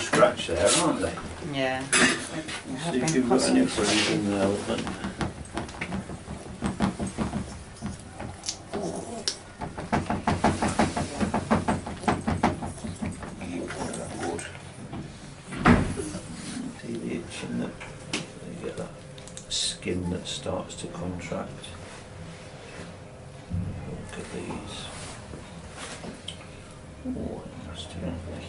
scratch there, aren't they? Yeah. See if you've got any freezing there, then. See the that, you get that skin that starts to contract. Look at these. Oh, that's too lovely.